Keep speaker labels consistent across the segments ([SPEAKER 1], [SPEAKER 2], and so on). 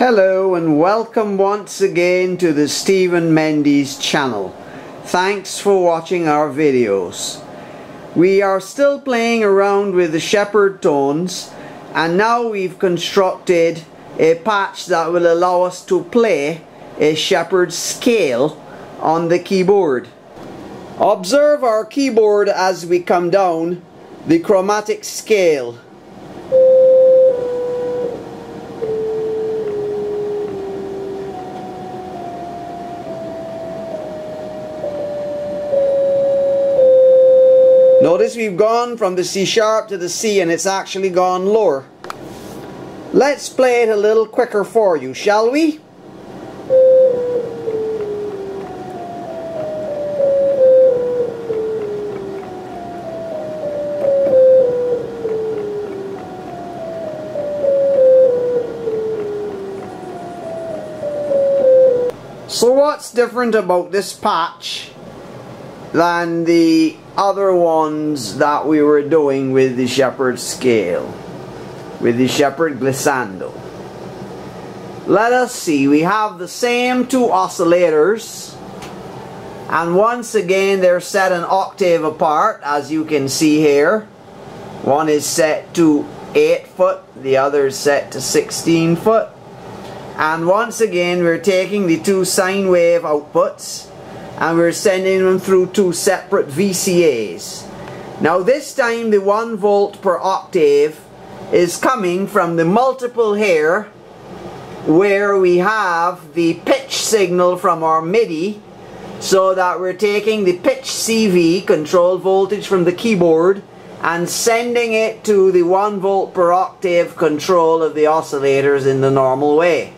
[SPEAKER 1] Hello and welcome once again to the Stephen Mendes channel. Thanks for watching our videos. We are still playing around with the Shepard tones and now we've constructed a patch that will allow us to play a Shepard scale on the keyboard. Observe our keyboard as we come down the chromatic scale. Notice we've gone from the C sharp to the C and it's actually gone lower. Let's play it a little quicker for you, shall we? So what's different about this patch than the other ones that we were doing with the Shepard scale, with the Shepard glissando. Let us see, we have the same two oscillators and once again they're set an octave apart as you can see here. One is set to 8 foot, the other is set to 16 foot. And once again we're taking the two sine wave outputs and we're sending them through two separate VCAs. Now this time the 1 volt per octave is coming from the multiple here where we have the pitch signal from our MIDI so that we're taking the pitch CV control voltage from the keyboard and sending it to the 1 volt per octave control of the oscillators in the normal way.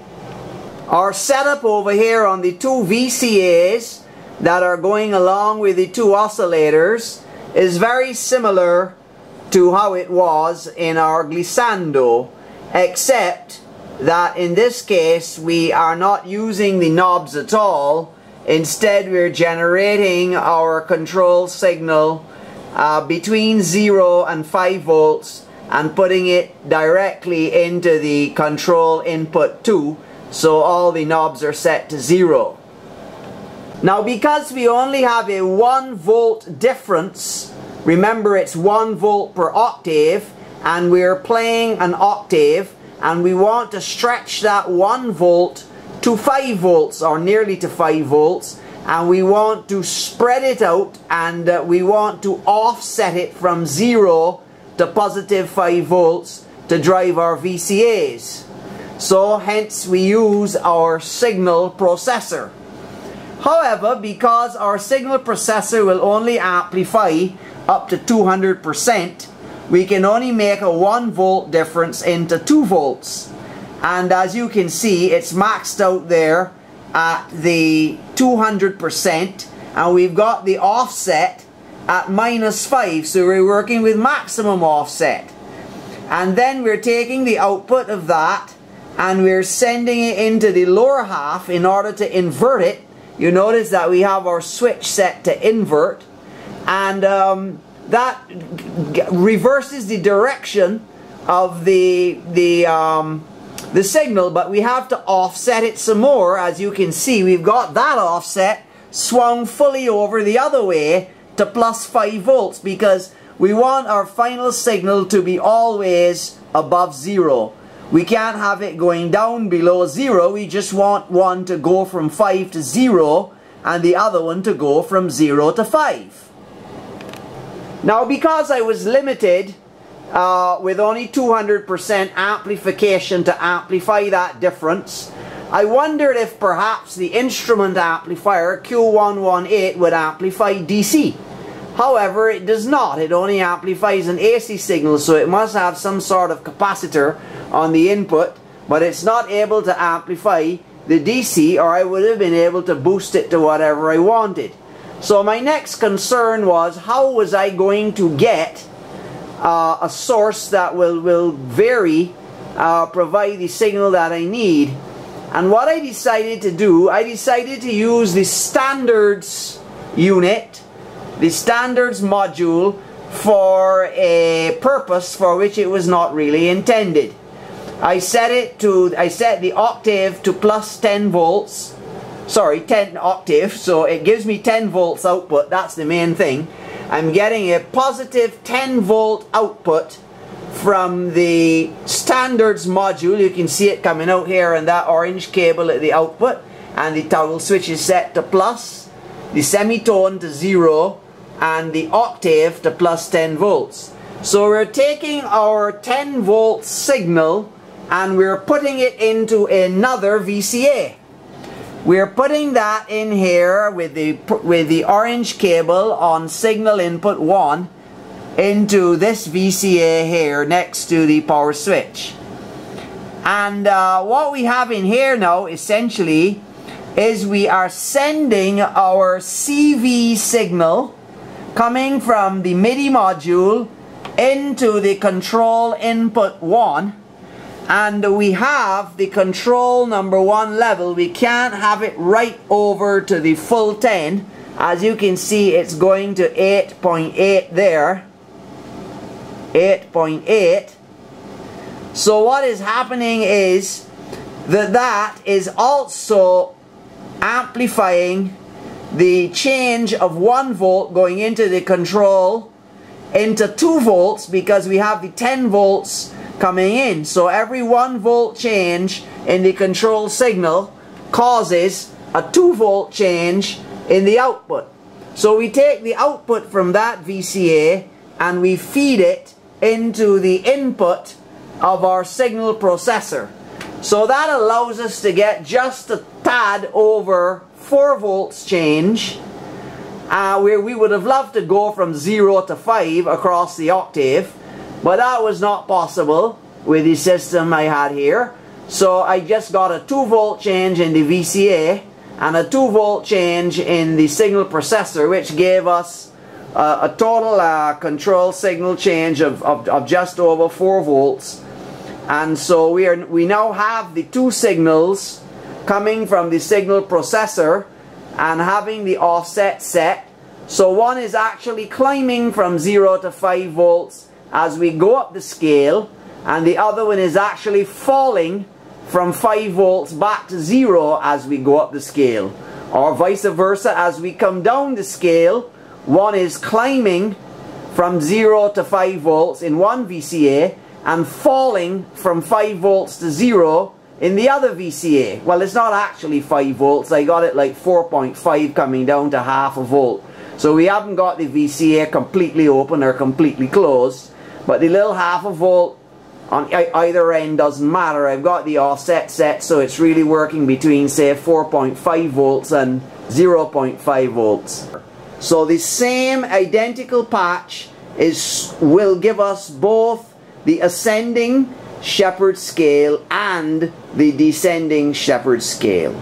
[SPEAKER 1] Our setup over here on the two VCAs that are going along with the two oscillators is very similar to how it was in our glissando except that in this case we are not using the knobs at all. Instead we're generating our control signal uh, between 0 and 5 volts and putting it directly into the control input 2 so all the knobs are set to 0 now because we only have a 1 volt difference, remember it's 1 volt per octave, and we're playing an octave, and we want to stretch that 1 volt to 5 volts, or nearly to 5 volts, and we want to spread it out, and uh, we want to offset it from 0 to positive 5 volts to drive our VCAs. So hence we use our signal processor. However, because our signal processor will only amplify up to 200%, we can only make a 1 volt difference into 2 volts. And as you can see, it's maxed out there at the 200% and we've got the offset at minus 5 so we're working with maximum offset and then we're taking the output of that and we're sending it into the lower half in order to invert it you notice that we have our switch set to invert and um, that reverses the direction of the the um, the signal but we have to offset it some more. As you can see we've got that offset swung fully over the other way to plus 5 volts because we want our final signal to be always above zero we can't have it going down below zero. We just want one to go from 5 to 0 and the other one to go from 0 to 5. Now because I was limited uh, with only 200% amplification to amplify that difference, I wondered if perhaps the instrument amplifier Q118 would amplify DC. However, it does not. It only amplifies an AC signal, so it must have some sort of capacitor on the input, but it's not able to amplify the DC, or I would have been able to boost it to whatever I wanted. So my next concern was, how was I going to get uh, a source that will, will vary, uh, provide the signal that I need? And what I decided to do, I decided to use the standards unit the standards module for a purpose for which it was not really intended. I set it to, I set the octave to plus 10 volts. Sorry, 10 octave, so it gives me 10 volts output, that's the main thing. I'm getting a positive 10 volt output from the standards module. You can see it coming out here and that orange cable at the output. And the toggle switch is set to plus, the semitone to zero, and the octave to plus 10 volts. So we're taking our 10 volt signal and we're putting it into another VCA. We're putting that in here with the with the orange cable on signal input 1 into this VCA here next to the power switch. And uh, what we have in here now essentially is we are sending our CV signal coming from the MIDI module into the control input 1 and we have the control number 1 level. We can't have it right over to the full 10 as you can see it's going to 8.8 .8 there. 8.8 so what is happening is that that is also amplifying the change of 1 volt going into the control into 2 volts because we have the 10 volts coming in. So every 1 volt change in the control signal causes a 2 volt change in the output. So we take the output from that VCA and we feed it into the input of our signal processor. So that allows us to get just a tad over 4 volts change uh, where we would have loved to go from 0 to 5 across the octave but that was not possible with the system I had here. So I just got a 2 volt change in the VCA and a 2 volt change in the signal processor which gave us uh, a total uh, control signal change of, of, of just over 4 volts. And so we are we now have the two signals coming from the signal processor and having the offset set. So one is actually climbing from 0 to 5 volts as we go up the scale and the other one is actually falling from 5 volts back to 0 as we go up the scale. Or vice versa as we come down the scale one is climbing from 0 to 5 volts in one VCA and falling from 5 volts to 0 in the other VCA, well it's not actually 5 volts, I got it like 4.5 coming down to half a volt. So we haven't got the VCA completely open or completely closed, but the little half a volt on either end doesn't matter. I've got the offset set so it's really working between say 4.5 volts and 0.5 volts. So the same identical patch is will give us both the ascending Shepard scale and the descending Shepard scale.